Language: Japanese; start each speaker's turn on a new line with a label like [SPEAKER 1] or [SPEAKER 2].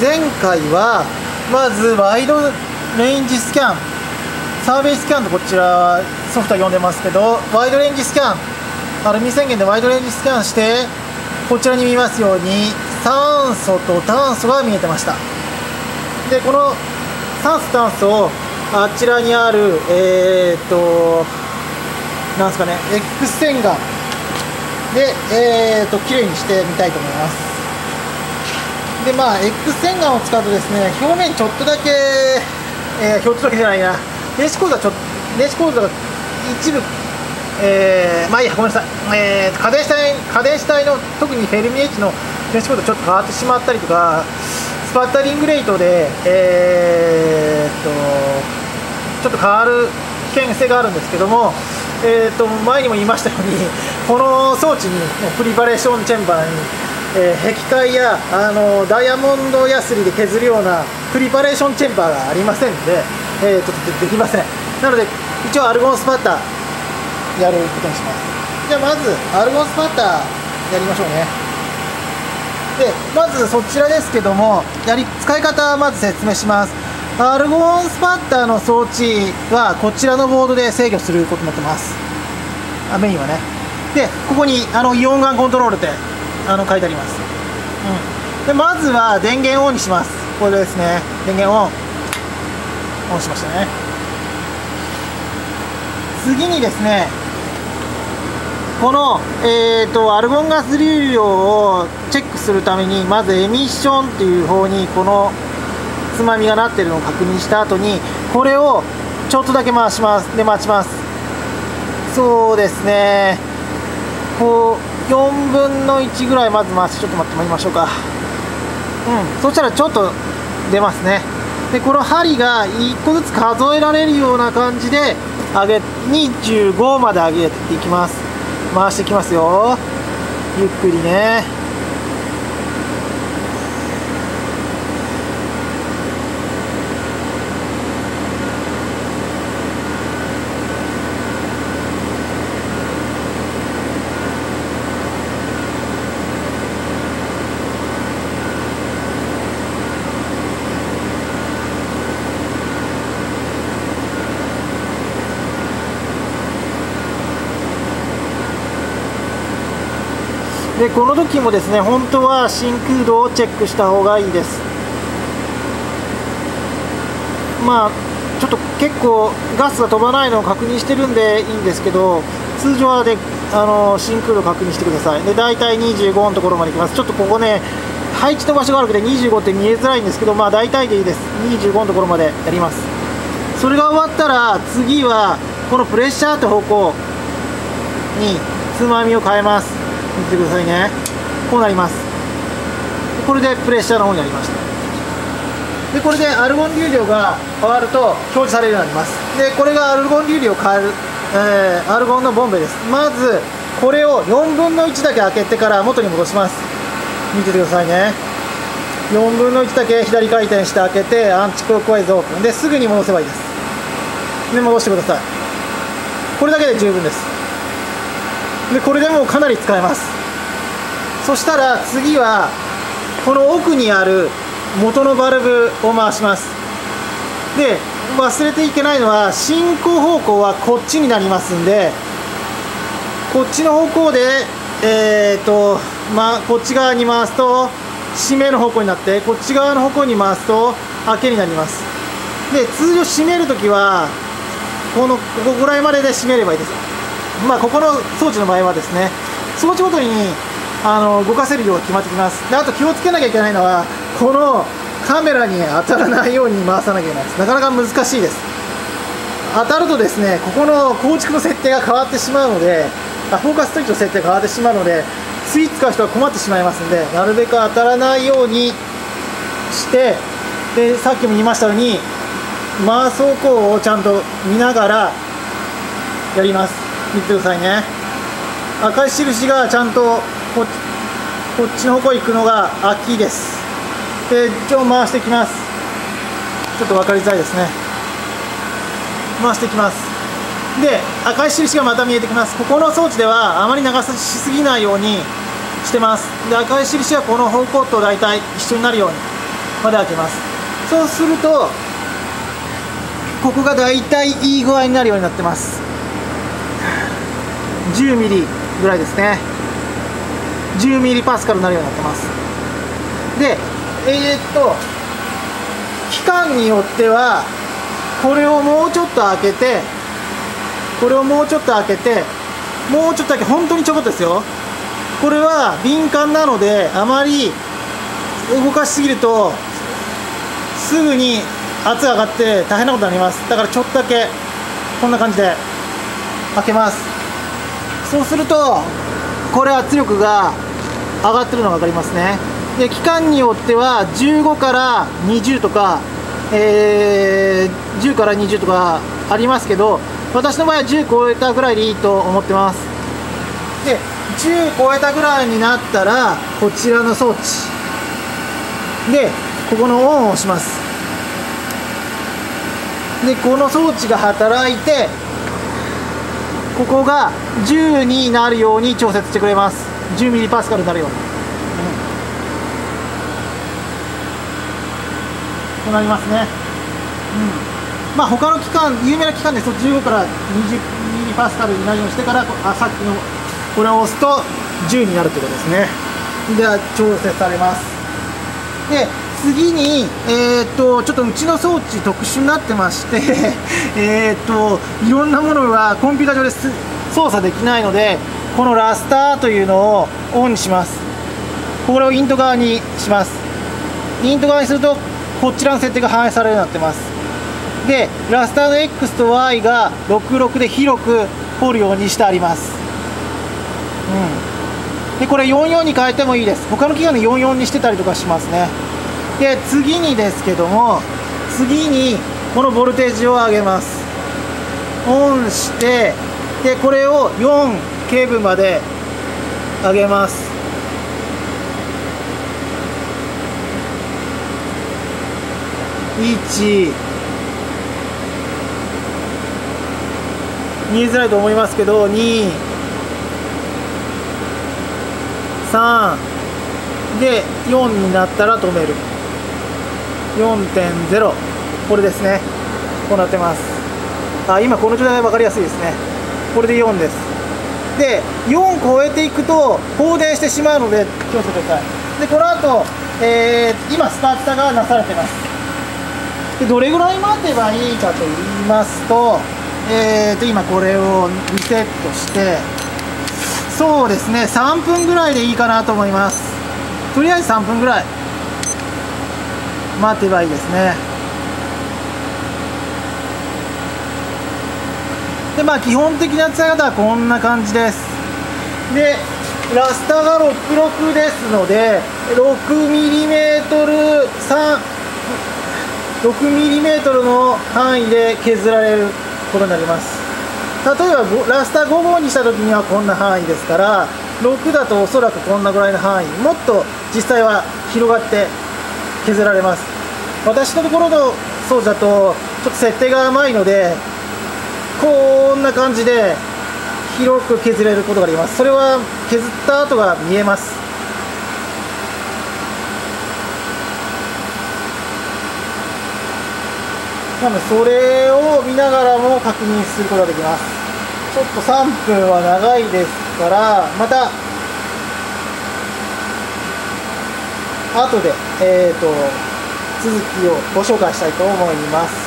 [SPEAKER 1] 前回はまずワイドレンジスキャン。サーベイスキャンとこちらソフトは呼んでますけどワイドレンジスキャン。アルミ宣言でワイドレンジスキャンしてこちらに見ますように酸素と炭素が見えてました。でこの酸素炭素をあちらにあるえー、っとなんですかね X 線がでえー、っと綺麗にしてみたいと思います。でまあ X 線眼を使うとですね表面ちょっとだけ、えー、ひょっとだけじゃないな。電子構造ちょっ電子構造が一部えー、まあいいやごめんなさい、えー、家電子体家電子体の特にフェルミエッジの電子構造ちょっと変わってしまったりとかスパッタリングレートでえー、っとちょっと変わる危険性があるんですけどもえー、と前にも言いましたようにこの装置にプリパレーションチェンバーにえー、壁界やあのダイヤモンドヤスリで削るようなプリパレーションチェンバーがありませんので、えー、ちょっとできません。なので一応アルゴンスパッターやることにします。じゃあまずアルゴンスパッターやりましょうね。でまずそちらですけどもやり使い方まず説明します。アルゴンスパッターの装置はこちらのボードで制御することになってます。あメインはね。でここにあのイオンガンコントロールってあの書いてあります、うん、でまずは電源オンにします。これですね。電源オン。オンしましたね。次にですねこの、えーと、アルゴンガス流量をチェックするためにまずエミッションっていう方にこのつまみがなってるのを確認した後にこれをちょっとだけ回します。で待ちます。そうですね。こう4分の1ぐらいまず回してちょっと待ってみましょうか。うん。そしたらちょっと出ますね。でこの針が1個ずつ数えられるような感じで上げ25まで上げていきます。回していきますよ。ゆっくりね。でこの時もですね本当は真空度をチェックした方がいいです。まあちょっと結構ガスが飛ばないのを確認してるんでいいんですけど通常はであの真空度確認してください。で大体25のところまでいきます。ちょっとここね配置の場所が悪くて25って見えづらいんですけどまあ大体でいいです。25のところまでやります。それが終わったら次はこのプレッシャーって方向につまみを変えます。見てくださいね。こうなります。これでプレッシャーの方になりました。でこれでアルゴン流量が変わると表示されるようになります。でこれがアルゴン流量を変える、えー、アルゴンのボンベです。まずこれを4分の1だけ開けてから元に戻します。見ててくださいね。4分の1だけ左回転して開けてアンチクロックワイズオープン。ですぐに戻せばいいです。で戻してください。これだけで十分です。でこれでもうかなり使えます。そしたら次はこの奥にある元のバルブを回します。で忘れていけないのは進行方向はこっちになりますんでこっちの方向でえーとまこっち側に回すと締めの方向になってこっち側の方向に回すと開けになります。で通常締めるときはこのここぐらいまでで締めればいいですまあ、ここの装置の場合はですね装置ごとにあの動かせるよう決まってきます。であと気をつけなきゃいけないのはこのカメラに当たらないように回さなきゃいけないです。なかなか難しいです。当たるとですねここの構築の設定が変わってしまうのでフォーカススイッチの設定が変わってしまうのでスイッチ使う人は困ってしまいますのでなるべく当たらないようにしてでさっきも言いましたように回す方向をちゃんと見ながらやります。見てくださいね。赤い印がちゃんとここっちの方向行くのが秋です。で一応回していきます。ちょっと分かりづらいですね。回していきます。で赤い印がまた見えてきます。ここの装置ではあまり流しすぎないようにしてます。で赤い印はこの方向と大体一緒になるようにまで開けます。そうするとここがだいたいいい具合になるようになってます。10ミリぐらいですね。10ミリパスカルになるようになってます。でえー、っと期間によってはこれをもうちょっと開けてこれをもうちょっと開けてもうちょっとだけ本当にちょこっとですよ。これは敏感なのであまり動かしすぎるとすぐに圧が上がって大変なことになります。だからちょっとだけこんな感じで開けます。そうするとこれ圧力が上がってるのが分かりますね。で期間によっては15から20とか、えー、10から20とかありますけど私の場合は10超えたぐらいでいいと思ってます。で10超えたぐらいになったらこちらの装置。でここのオンを押します。でこの装置が働いてここが10になるように調節してくれます。10ミリパスカルになるように、うん、となりますね。うん。まあ他の機関有名な機関ですと15から20ミリパスカルになるようにしてからあさっきのこれを押すと10になるということですね。では調節されます。で次に、えーと、ちょっとうちの装置特殊になってまして えといろんなものはコンピュータ上で操作できないのでこのラスターというのをオンにします。これをイント側にします。イント側にするとこちらの設定が反映されるようになってます。でラスターの X と Y が66で広く掘るようにしてあります。うん。でこれ44に変えてもいいです。他の機関で44にしてたりとかしますね。で次にですけども次にこのボルテージを上げます。オンしてでこれを4ケーブルまで上げます。1見えづらいと思いますけど2 3で4になったら止める。4.0これですね。こうなってます。あ今この状態分かりやすいですね。これで4です。で4超えていくと放電してしまうので気をつけてください。でこの後、えー、今スタータがなされてます。でどれぐらい待てばいいかと言いますと,、えー、と今これをリセットしてそうですね。3分ぐらいでいいかなと思います。とりあえず3分ぐらい。待てばいいですね。でまあ基本的な使い方はこんな感じです。でラスターが66ですので 6mm3 6mm の範囲で削られることになります。例えばラスター5号にした時にはこんな範囲ですから6だとおそらくこんなぐらいの範囲もっと実際は広がって削られます。私のところの装置だとちょっと設定が甘いのでこんな感じで広く削れることがあります。それは削った跡が見えます。なのでそれを見ながらも確認することができます。ちょっと3分は長いですからまた後で、えーと、続きをご紹介したいと思います。